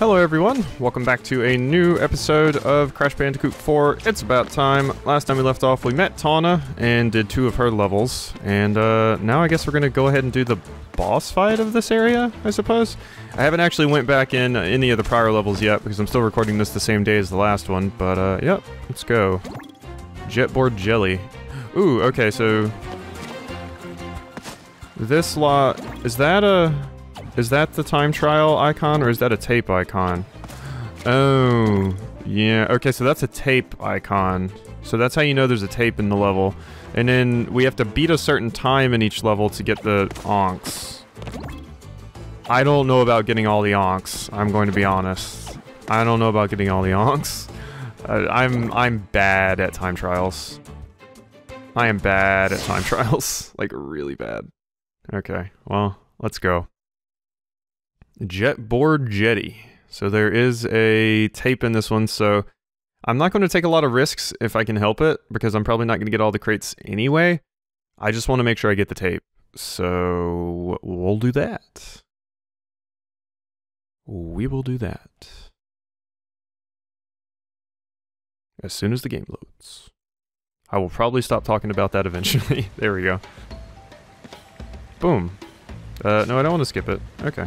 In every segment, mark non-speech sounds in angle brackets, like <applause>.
Hello everyone, welcome back to a new episode of Crash Bandicoot 4. It's about time. Last time we left off, we met Tawna and did two of her levels, and uh, now I guess we're gonna go ahead and do the boss fight of this area, I suppose? I haven't actually went back in any of the prior levels yet, because I'm still recording this the same day as the last one, but uh, yep, let's go. Jetboard Jetty. Ooh, okay, so... This lot... Is that a... Is that the time trial icon or is that a tape icon? Oh, yeah. Okay, so that's a tape icon. So that's how you know there's a tape in the level. And then we have to beat a certain time in each level to get the onks. I don't know about getting all the onks. I'm going to be honest. I don't know about getting all the onks. <laughs> Uh, I'm I'm bad at time trials. I am bad at time <laughs> trials. like really bad. Okay, well, let's go. Jetboard Jetty. So there is a tape in this one, so I'm not going to take a lot of risks if I can help it, because I'm probably not going to get all the crates anyway. I just want to make sure I get the tape. So we'll do that. We will do that. As soon as the game loads. I will probably stop talking about that eventually. <laughs> there we go. Boom. Uh, no, I don't want to skip it. Okay.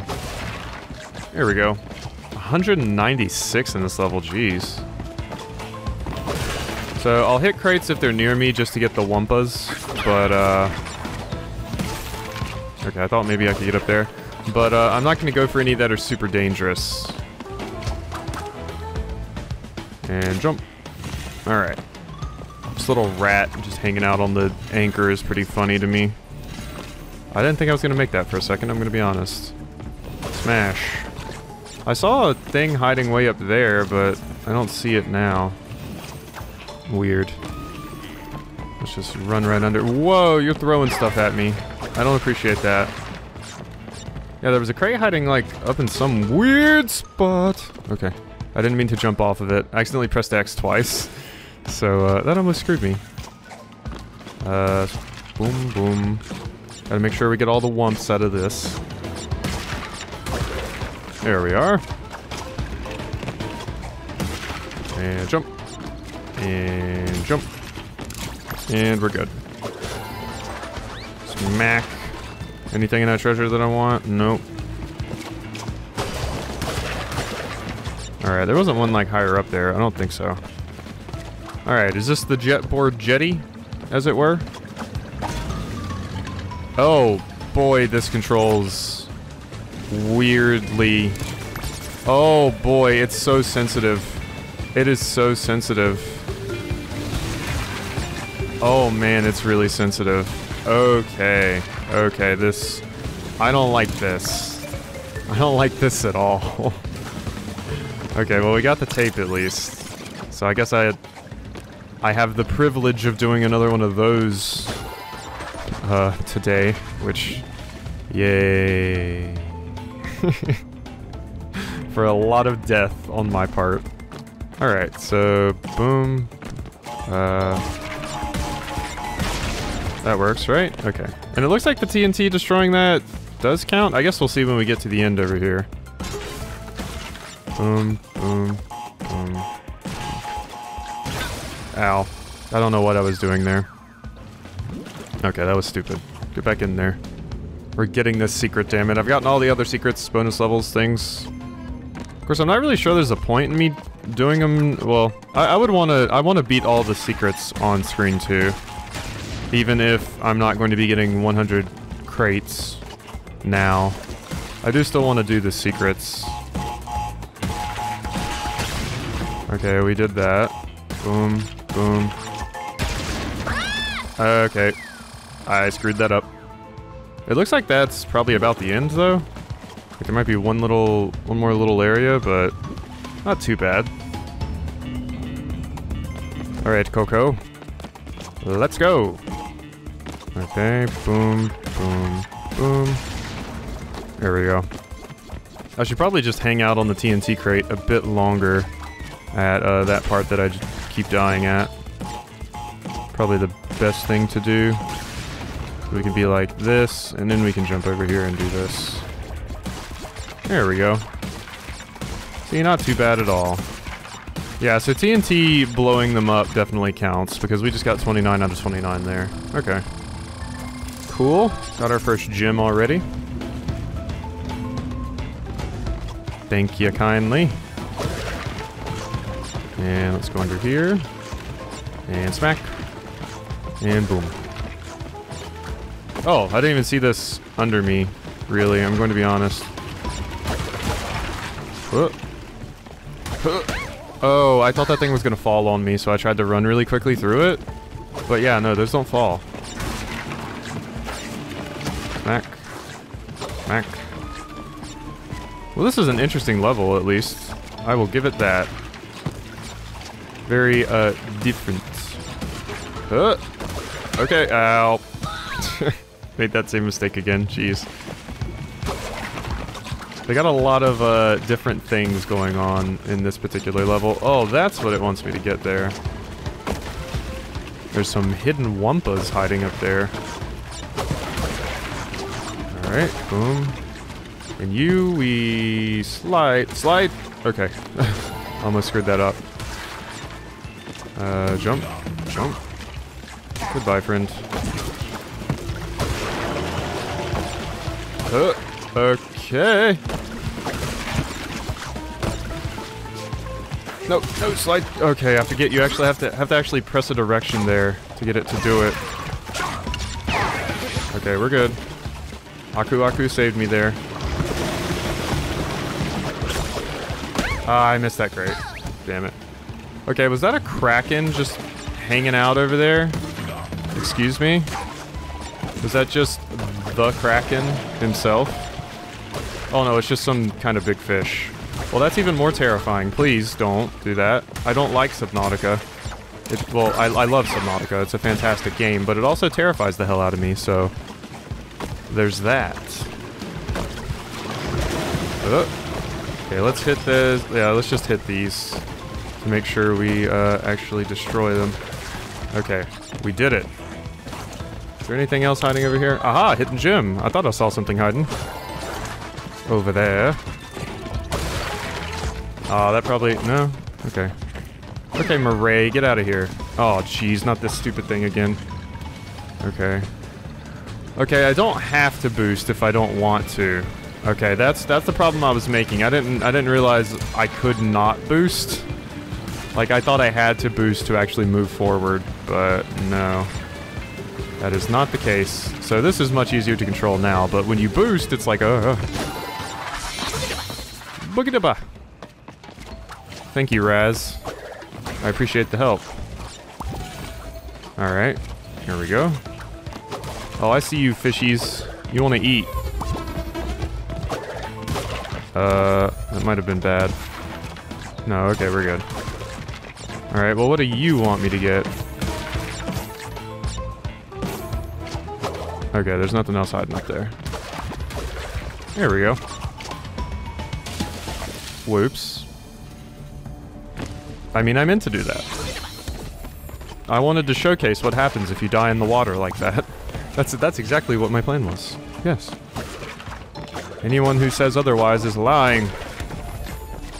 There we go. 196 in this level, jeez. So I'll hit crates if they're near me just to get the Wumpas, but uh... Okay, I thought maybe I could get up there. But uh, I'm not going to go for any that are super dangerous. And jump. Alright. This little rat just hanging out on the anchor is pretty funny to me. I didn't think I was going to make that for a second, I'm going to be honest. Smash. I saw a thing hiding way up there, but I don't see it now. Weird. Let's just run right under. Whoa, you're throwing stuff at me. I don't appreciate that. Yeah, there was a crate hiding, like, up in some weird spot. Okay. I didn't mean to jump off of it. I accidentally pressed X twice. <laughs> So, uh, that almost screwed me. Uh, boom, boom. Gotta make sure we get all the wumps out of this. There we are. And jump. And jump. And we're good. Smack. Anything in that treasure that I want? Nope. Alright, there wasn't one like higher up there. I don't think so. Alright, is this the jetboard jetty, as it were? Oh, boy, this controls weirdly... Oh boy, it's so sensitive. It is so sensitive. Oh man, it's really sensitive. Okay, okay, this... I don't like this. I don't like this at all. <laughs> okay, well we got the tape at least. So I guess I I have the privilege of doing another one of those uh, today, which... Yay. <laughs> For a lot of death on my part. Alright, so boom. Uh, that works, right? Okay. And it looks like the TNT destroying that does count. I guess we'll see when we get to the end over here. Boom, boom, boom. Ow. I don't know what I was doing there. Okay, that was stupid. Get back in there. We're getting this secret, damn it. I've gotten all the other secrets, bonus levels, things. Of course, I'm not really sure there's a point in me doing them. Well, I, I would want to. I want to beat all the secrets on screen too, even if I'm not going to be getting 100 crates now. I do still want to do the secrets. Okay, we did that. Boom, boom. Okay. I screwed that up. It looks like that's probably about the end, though. Like there might be one little, one more little area, but not too bad. Alright, Coco. Let's go! Okay, boom, boom, boom. There we go. I should probably just hang out on the TNT crate a bit longer at uh, that part that I keep dying at. Probably the best thing to do. We can be like this, and then we can jump over here and do this. There we go. See, not too bad at all. Yeah, so TNT blowing them up definitely counts because we just got 29 out of 29 there. Okay. Cool. Got our first gem already. Thank you kindly. And let's go under here. And smack. And boom. Oh, I didn't even see this under me, really. I'm going to be honest. Oh, I thought that thing was going to fall on me, so I tried to run really quickly through it. But yeah, no, those don't fall. Smack. Smack. Well, this is an interesting level, at least. I will give it that. Very, uh, different. Uh, okay, ow. <laughs> Made that same mistake again, jeez. They got a lot of uh, different things going on in this particular level. Oh, that's what it wants me to get there. There's some hidden wumpas hiding up there. Alright, boom. And you, we slide. Slide! Okay. <laughs> Almost screwed that up. Uh, jump. Jump. Goodbye, friend. Okay. No, no, slide. Okay, I forget you actually have to have to actually press a direction there to get it to do it. Okay, we're good. Aku Aku saved me there. Ah, I missed that crate. Damn it. Okay, was that a Kraken just hanging out over there? Excuse me? Was that just the Kraken himself? Oh no, it's just some kind of big fish. Well, that's even more terrifying. Please don't do that. I don't like Subnautica. It, well, I, I love Subnautica. It's a fantastic game, but it also terrifies the hell out of me, so... There's that. Oh. Okay, let's hit the... Yeah, let's just hit these to make sure we uh, actually destroy them. Okay, we did it. Is there anything else hiding over here? Aha, hidden gem. I thought I saw something hiding. Over there. Oh, that probably... No? Okay. Okay, Murray, get out of here. Oh, jeez, not this stupid thing again. Okay. Okay, I don't have to boost if I don't want to. Okay, that's that's the problem I was making. I didn't I didn't realize I could not boost. Like I thought I had to boost to actually move forward, but no. That is not the case. So this is much easier to control now, but when you boost, it's like, uh... Boogidaba! Thank you, Raz. I appreciate the help. Alright, here we go. Oh, I see you, fishies. You want to eat. Uh, that might have been bad. No, okay, we're good. Alright, well what do you want me to get? Okay, there's nothing else hiding up there. There we go. Whoops. I mean, I meant to do that. I wanted to showcase what happens if you die in the water like that. <laughs> That's that's exactly what my plan was. Yes. Anyone who says otherwise is lying.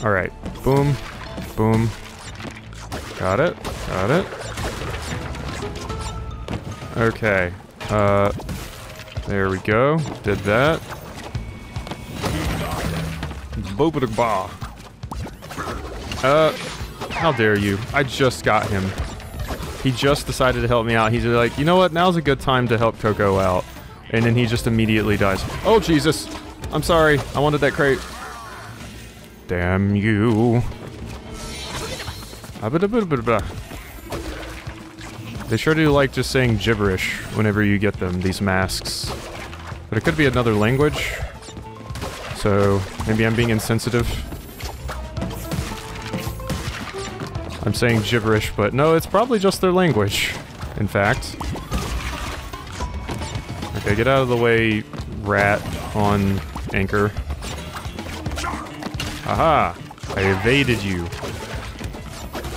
Alright. Boom. Boom. Got it. Got it. Okay. Uh, there we go. Did that. Bobadagba. Uh, how dare you? I just got him. He just decided to help me out. He's like, you know what? Now's a good time to help Coco out. And then he just immediately dies. Oh, Jesus. I'm sorry. I wanted that crate. Damn you. They sure do like just saying gibberish whenever you get them, these masks. But it could be another language. So, maybe I'm being insensitive. I'm saying gibberish, but no, it's probably just their language, in fact. Okay, get out of the way, rat on anchor. Aha! I evaded you.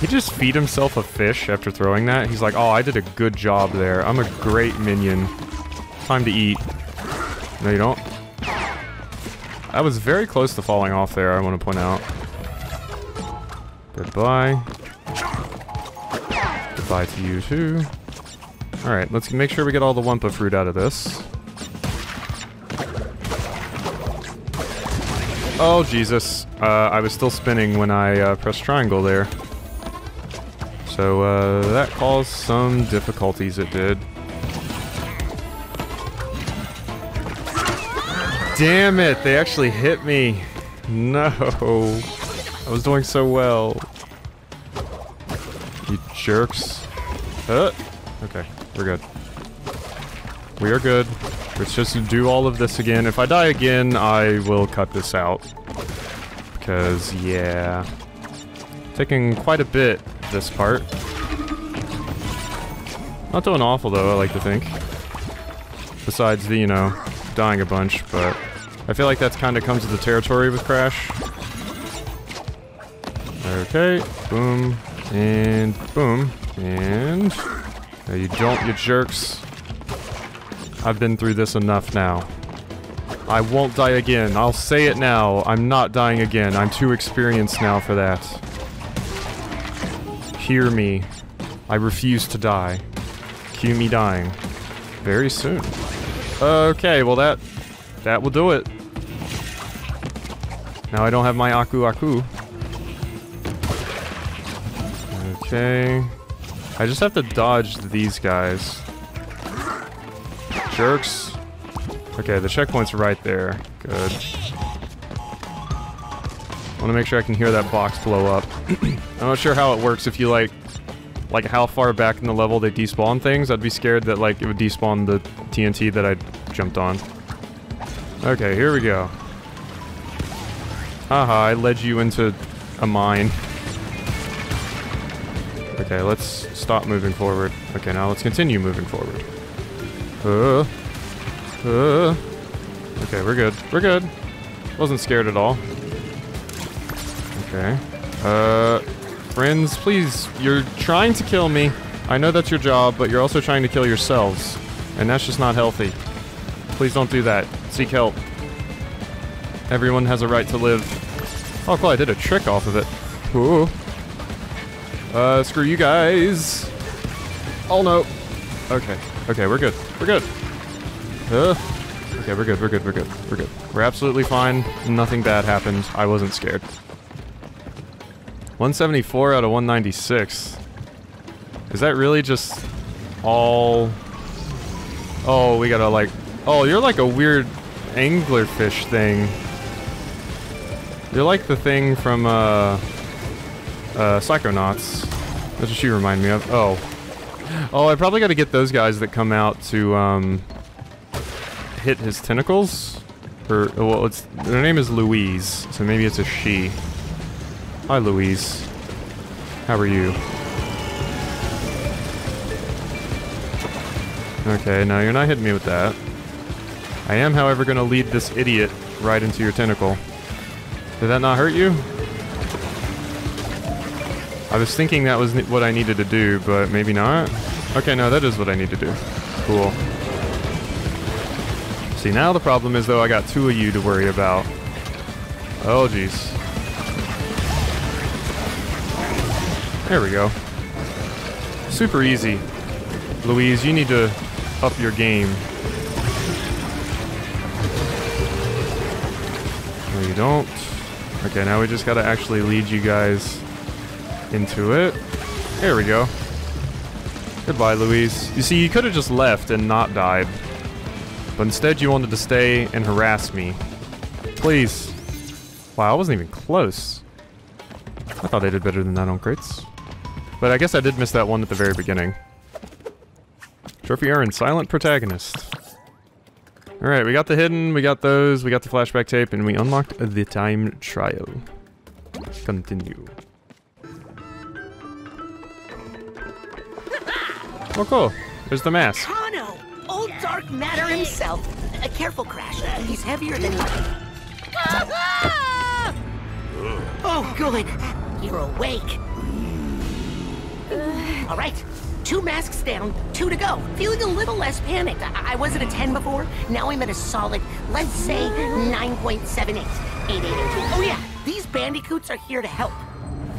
He just feed himself a fish after throwing that? He's like, oh, I did a good job there. I'm a great minion. Time to eat. No, you don't? I was very close to falling off there, I want to point out. Goodbye. Goodbye to you too. Alright, let's make sure we get all the Wumpa fruit out of this. Oh, Jesus. Uh, I was still spinning when I uh, pressed triangle there. So, uh, that caused some difficulties, it did. Damn it, they actually hit me. No. I was doing so well. You jerks. Uh, okay, we're good. We are good. Let's just do all of this again. If I die again, I will cut this out. Because, yeah. Taking quite a bit, this part. Not doing awful, though, I like to think. Besides the, you know, dying a bunch, but... I feel like that's kind of comes with the territory with Crash. Okay, boom, and boom, and... No, you don't, you jerks. I've been through this enough now. I won't die again. I'll say it now. I'm not dying again. I'm too experienced now for that. Hear me. I refuse to die. Cue me dying. Very soon. Okay, well that... That will do it. Now I don't have my Aku Aku. Okay. I just have to dodge these guys. Jerks. Okay, the checkpoint's right there. Good. I want to make sure I can hear that box blow up. <clears throat> I'm not sure how it works if you like like how far back in the level they despawn things. I'd be scared that like it would despawn the TNT that I jumped on. Okay, here we go. Haha, I led you into a mine. Okay, let's stop moving forward. Okay, now let's continue moving forward. Uh, uh. Okay, we're good. We're good. Wasn't scared at all. Okay. Uh, friends, please, you're trying to kill me. I know that's your job, but you're also trying to kill yourselves. And that's just not healthy. Please don't do that. Seek help. Everyone has a right to live. Oh, cool, I did a trick off of it. Ooh. Uh, screw you guys. Oh, no. Okay. Okay, we're good. We're good. Uh, okay, we're good, we're good, we're good, we're good. We're absolutely fine. Nothing bad happened. I wasn't scared. 174 out of 196. Is that really just all... Oh, we gotta like... Oh, you're like a weird anglerfish thing. You're like the thing from, uh... Uh, Psychonauts. That's what you remind me of. Oh. Oh, I probably gotta get those guys that come out to, um... Hit his tentacles? Or, well, it's... Their name is Louise, so maybe it's a she. Hi, Louise. How are you? Okay, now you're not hitting me with that. I am, however, gonna lead this idiot right into your tentacle. Did that not hurt you? I was thinking that was what I needed to do, but maybe not? Okay, no, that is what I need to do. Cool. See, now the problem is, though, I got two of you to worry about. Oh, jeez. There we go. Super easy. Louise, you need to up your game. No, you don't. Okay, now we just gotta actually lead you guys into it. There we go. Goodbye, Louise. You see, you could have just left and not died. But instead you wanted to stay and harass me. Please. Wow, I wasn't even close. I thought I did better than that on crates. But I guess I did miss that one at the very beginning. Trophy earned, Silent Protagonist. Alright, we got the hidden, we got those, we got the flashback tape, and we unlocked the time trial. Continue. Oh, cool. There's the mask. Kano! Old dark matter himself. A careful crash. He's heavier than Oh, good. You're awake. All right. Two masks down, two to go. Feeling a little less panicked. I, I was at a 10 before. Now I'm at a solid, let's say, 9.78. 8802. Oh yeah, these bandicoots are here to help.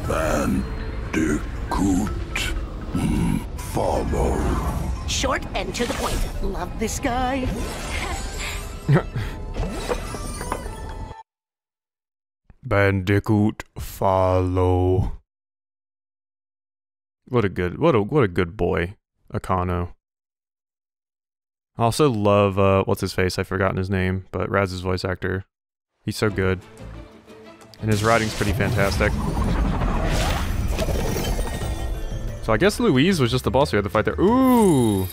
Bandicoot. Mm, follow. Short and to the point. Love this guy. <laughs> Bandicoot follow. What a good what a what a good boy, Akano. I also love uh what's his face? I've forgotten his name, but Raz's voice actor. He's so good. And his writing's pretty fantastic. So I guess Louise was just the boss we had to fight there. Ooh!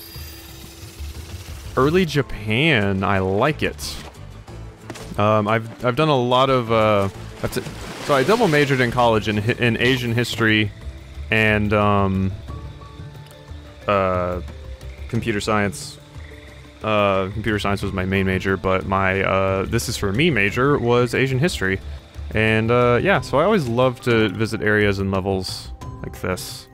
Early Japan. I like it. Um, I've I've done a lot of uh, that's it. So I double majored in college in in Asian history and um, uh, computer science. Uh, computer science was my main major, but my uh, this is for me major was Asian history, and uh, yeah. So I always love to visit areas and levels like this.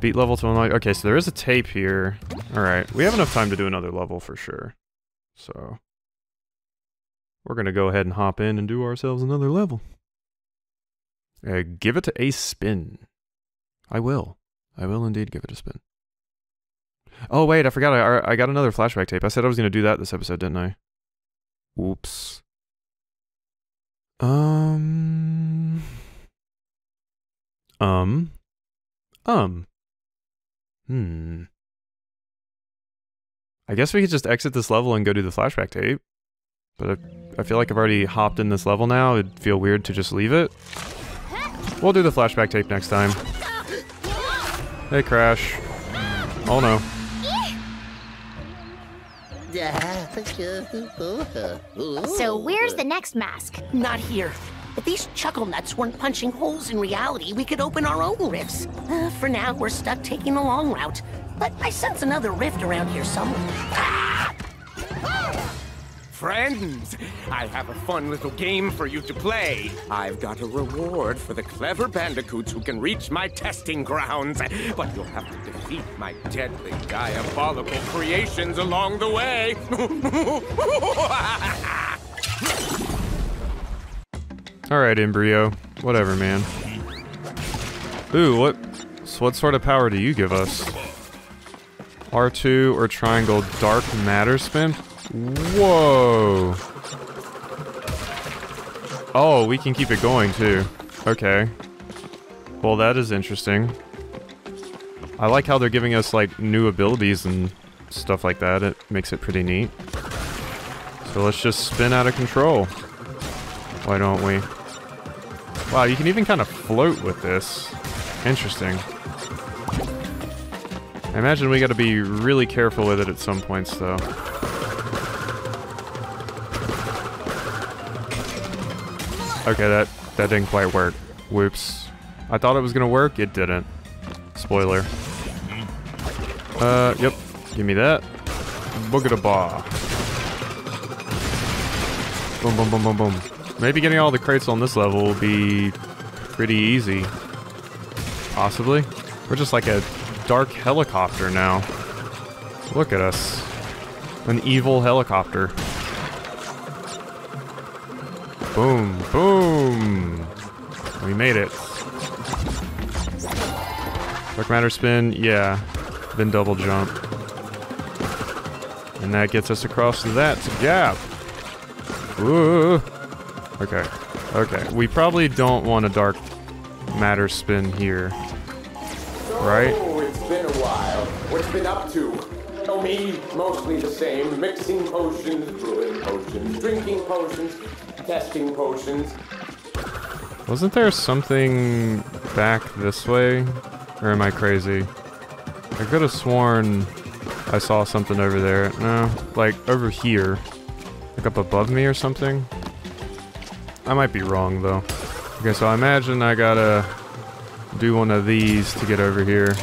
Beat level to unlock. Okay, so there is a tape here. All right, we have enough time to do another level for sure. So. We're to go ahead and hop in and do ourselves another level. Uh, give it a spin. I will. I will indeed give it a spin. Oh, wait, I forgot. I, I got another flashback tape. I said I was going to do that this episode, didn't I? Oops. Um. Um. Um. Hmm. I guess we could just exit this level and go do the flashback tape. But I, I feel like I've already hopped in this level now. It'd feel weird to just leave it. We'll do the flashback tape next time. Hey, Crash. Oh no. So where's the next mask? Not here. If these chuckle nuts weren't punching holes in reality, we could open our own rifts. Uh, for now, we're stuck taking the long route. But I sense another rift around here somewhere. Ah! Friends, I have a fun little game for you to play. I've got a reward for the clever bandicoots who can reach my testing grounds, but you'll have to defeat my deadly, diabolical creations along the way. <laughs> Alright, N. Brio. Whatever, man. Ooh, what... So what sort of power do you give us? R2 or triangle dark matter spin? Whoa! Oh, we can keep it going too. Okay. Well, that is interesting. I like how they're giving us like new abilities and stuff like that. It makes it pretty neat. So let's just spin out of control. Why don't we? Wow, you can even kind of float with this. Interesting. I imagine we gotta be really careful with it at some points, though. Okay, that, that didn't quite work. Whoops. I thought it was gonna work, it didn't. Spoiler. Uh, yep. Give me that. Boogada ba. Boom, boom, boom, boom, boom. Maybe getting all the crates on this level will be pretty easy. Possibly. We're just like a dark helicopter now. Look at us. An evil helicopter. Boom, boom. We made it. Dark matter spin, yeah. Then double jump. And that gets us across that gap. Ooh. Okay. Okay. We probably don't want a dark matter spin here. Right? Oh, it's been a while. What's been up to? Me, mostly the same. Mixing potions, brewing potions, drinking potions, testing potions. Wasn't there something back this way? Or am I crazy? I could have sworn I saw something over there. No, like over here. Like up above me or something? I might be wrong though. Okay, so I imagine I gotta do one of these to get over here.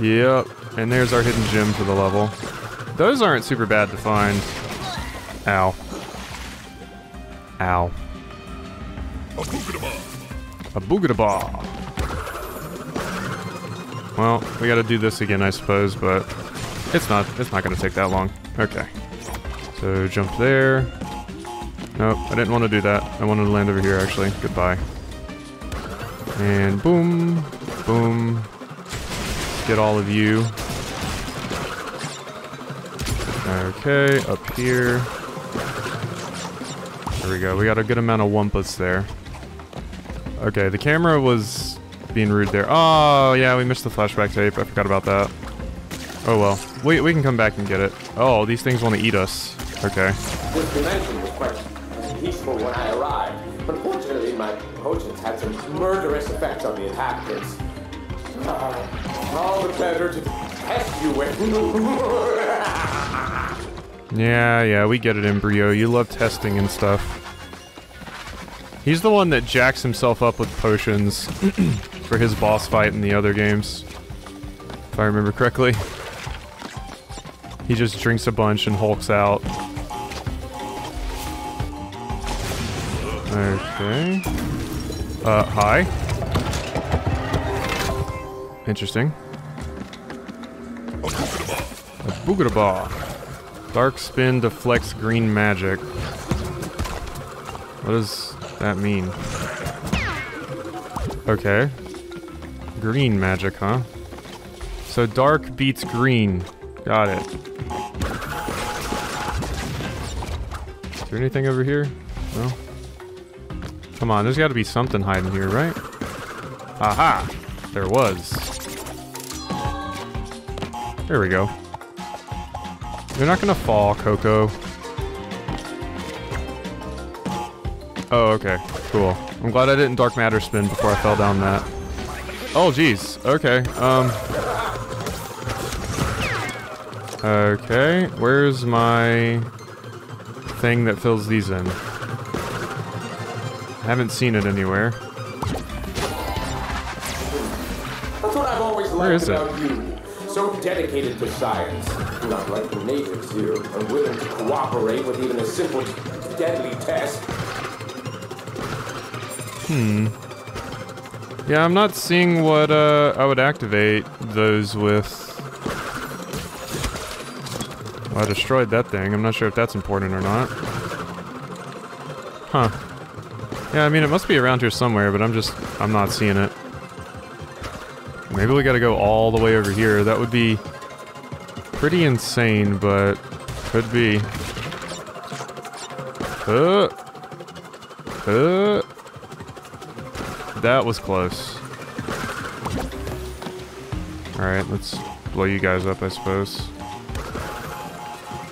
Yep, and there's our hidden gem for the level. Those aren't super bad to find. Ow. Ow. A boogadaba. Well, we gotta do this again, I suppose, but it's not it's not gonna take that long. Okay. So jump there. Nope, I didn't want to do that. I wanted to land over here actually. Goodbye. And boom, boom. Get all of you. Okay, up here. There we go. We got a good amount of wumpas there. Okay, the camera was being rude there. Oh, yeah, we missed the flashback tape. I forgot about that. Oh well. We, we can come back and get it. Oh, these things want to eat us. Okay. This dimension was quite peaceful when I arrived. Unfortunately, my potions had some murderous effects on the inhabitants. Ah, all the better to test you with. <laughs> Yeah, yeah, we get it, N. Brio. You love testing and stuff. He's the one that jacks himself up with potions <clears throat> for his boss fight in the other games. If I remember correctly. He just drinks a bunch and hulks out. Okay. Uh, hi. Interesting. A Boogadaba. Dark spin deflects green magic. What does that mean? Okay. Green magic, huh? So dark beats green. Got it. Is there anything over here? No? Come on, there's gotta be something hiding here, right? Aha! There was. There we go. You're not gonna fall, Coco. Oh, okay. Cool. I'm glad I didn't Dark Matter spin before I fell down that. Oh, jeez. Okay. Um. Okay. Where's my thing that fills these in? I haven't seen it anywhere. That's what I've always Where liked is it? you. So dedicated to science. Not like the natives here, unwilling to cooperate with even a simple deadly test. Hmm. Yeah, I'm not seeing what uh, I would activate those with. Well, I destroyed that thing. I'm not sure if that's important or not. Huh. Yeah, I mean, it must be around here somewhere, but I'm just... I'm not seeing it. Maybe we gotta go all the way over here. That would be pretty insane, but could be. Uh, uh, that was close. Alright, let's blow you guys up, I suppose.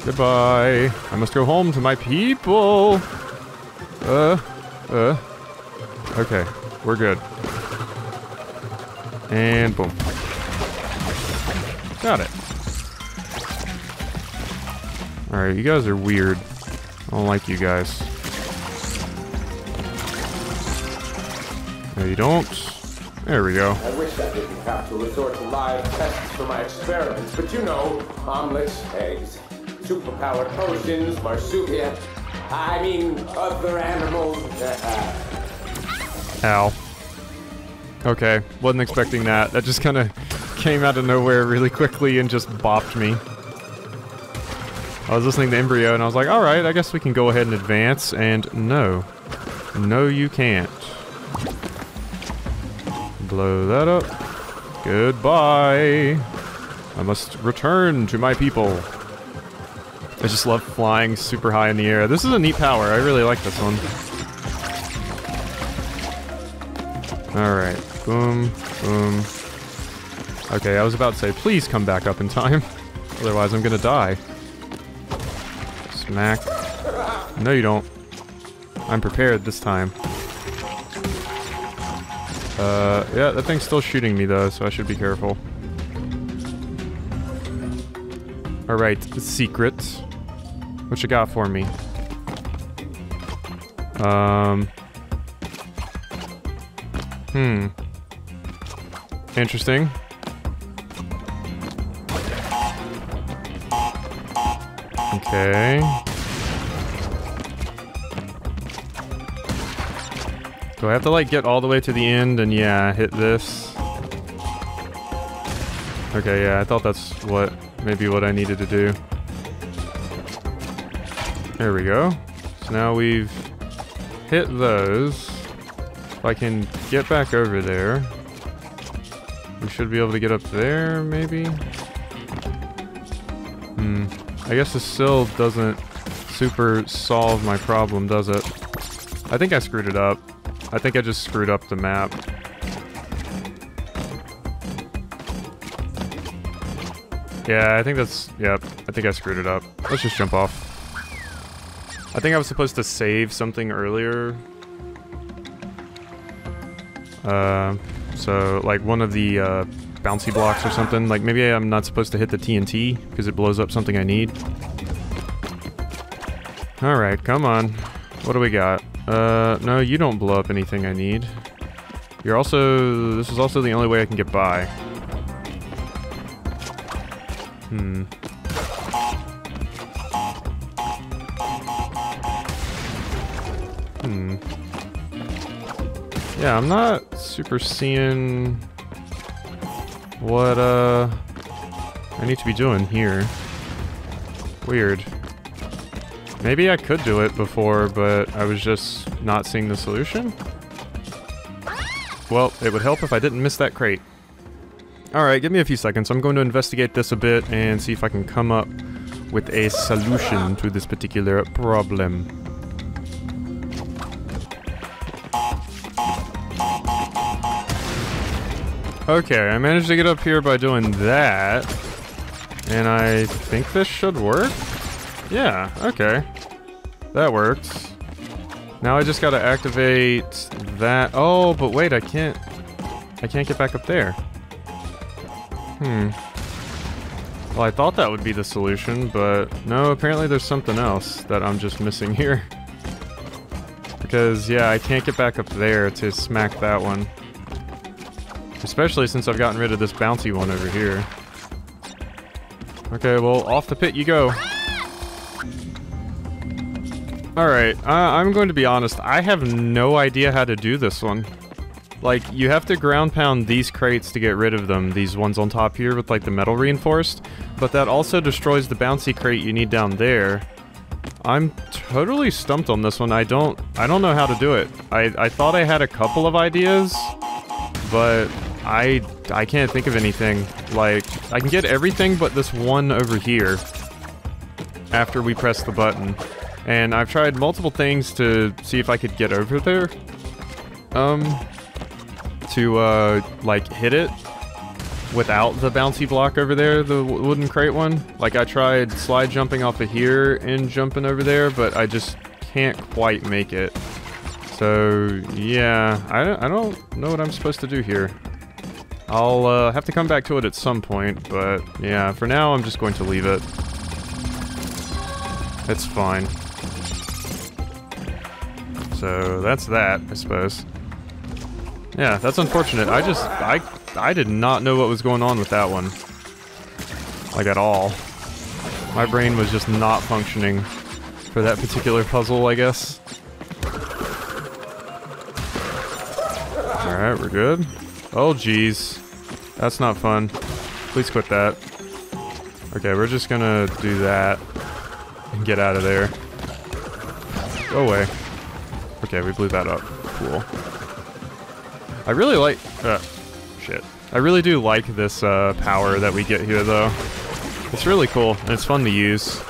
Goodbye. I must go home to my people. Uh, uh. Okay, we're good. And boom. Got it. Alright, you guys are weird. I don't like you guys. No, you don't. There we go. I wish I didn't have to resort to live tests for my experiments, but you know, omelets, eggs, superpowered potions, marsupial. I mean, other animals. <laughs> Ow. Okay, wasn't expecting that. That just kind of came out of nowhere really quickly and just bopped me. I was listening to N. Brio and I was like, alright, I guess we can go ahead and advance, and no. No, you can't. Blow that up. Goodbye. I must return to my people. I just love flying super high in the air. This is a neat power. I really like this one. Alright. Boom. Boom. Okay, I was about to say, please come back up in time. <laughs> Otherwise, I'm gonna die. Smack. No, you don't. I'm prepared this time. Uh, yeah, that thing's still shooting me though, so I should be careful. Alright, the secret. What you got for me? Um... Hmm. Interesting. Okay. Do I have to like get all the way to the end and yeah, hit this? Okay, yeah, I thought that's what, maybe what I needed to do. There we go. So now we've hit those. If I can get back over there, we should be able to get up there, maybe? Hmm. I guess the sill doesn't super solve my problem, does it? I think I screwed it up. I think I just screwed up the map. Yeah, I think that's... Yep, I think I screwed it up. Let's just jump off. I think I was supposed to save something earlier. Uh, so, like, one of the uh, bouncy blocks or something. Like, maybe I'm not supposed to hit the TNT, because it blows up something I need. Alright, come on. What do we got? Uh, no, you don't blow up anything I need. You're also... This is also the only way I can get by. Hmm. Hmm. Yeah, I'm not super seeing what, uh, I need to be doing here. Weird. Maybe I could do it before, but I was just not seeing the solution? Well, it would help if I didn't miss that crate. Alright, give me a few seconds. I'm going to investigate this a bit and see if I can come up with a solution to this particular problem. Okay, I managed to get up here by doing that. And I think this should work? Yeah, okay. That works. Now I just gotta activate that. Oh, but wait, I can't... I can't get back up there. Hmm. Well, I thought that would be the solution, but no, apparently there's something else that I'm just missing here. <laughs> Because, yeah, I can't get back up there to smack that one. Especially since I've gotten rid of this bouncy one over here. Okay, well, off the pit you go. Alright, uh, I'm going to be honest, I have no idea how to do this one. Like, you have to ground pound these crates to get rid of them, these ones on top here with like the metal reinforced, but that also destroys the bouncy crate you need down there. I'm totally stumped on this one. I don't I don't know how to do it. I, I thought I had a couple of ideas, but I I can't think of anything. Like, I can get everything but this one over here after we press the button. And I've tried multiple things to see if I could get over there. Um, to, uh, like, hit it without the bouncy block over there, the wooden crate one. Like, I tried slide jumping off of here and jumping over there, but I just can't quite make it. So, yeah, I I don't know what I'm supposed to do here. I'll uh, have to come back to it at some point, but yeah, for now I'm just going to leave it. It's fine. So that's that, I suppose. Yeah, that's unfortunate. I just, I, I did not know what was going on with that one. Like, at all. My brain was just not functioning for that particular puzzle, I guess. Alright, we're good. Oh, jeez. That's not fun. Please quit that. Okay, we're just gonna do that and get out of there. Go away. Okay, we blew that up. Cool. I really like... Uh, shit. I really do like this uh, power that we get here, though. It's really cool, and it's fun to use.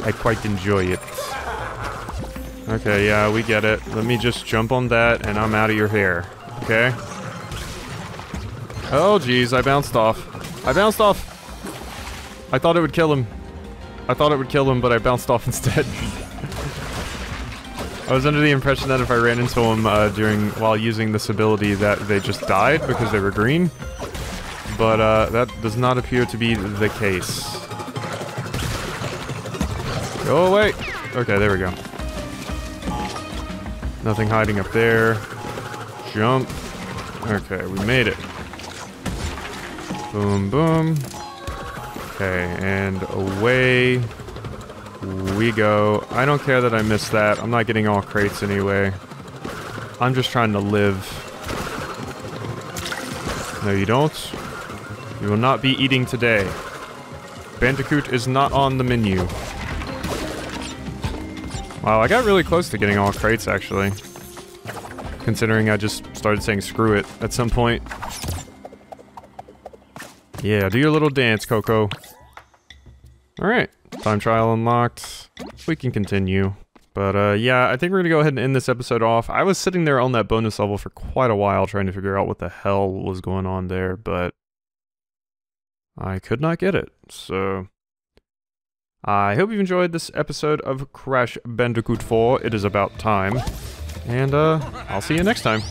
I quite enjoy it. Okay, yeah, we get it. Let me just jump on that, and I'm out of your hair. Okay? Oh, jeez, I bounced off. I bounced off! I thought it would kill him. I thought it would kill him, but I bounced off <laughs> instead. I was under the impression that if I ran into him uh, during while using this ability that they just died because they were green. But uh, that does not appear to be the case. Go away! Okay, there we go. Nothing hiding up there. Jump. Okay, we made it. Boom, boom. Okay, and away we go. I don't care that I missed that. I'm not getting all crates anyway. I'm just trying to live. No, you don't. You will not be eating today. Bandicoot is not on the menu. Wow, I got really close to getting all crates, actually. considering I just started saying screw it at some point. Yeah, do your little dance, Coco. Alright, time trial unlocked. We can continue. But uh, yeah, I think we're gonna go ahead and end this episode off. I was sitting there on that bonus level for quite a while trying to figure out what the hell was going on there, but I could not get it. So I hope you've enjoyed this episode of Crash Bandicoot 4. It is about time. And uh, I'll see you next time.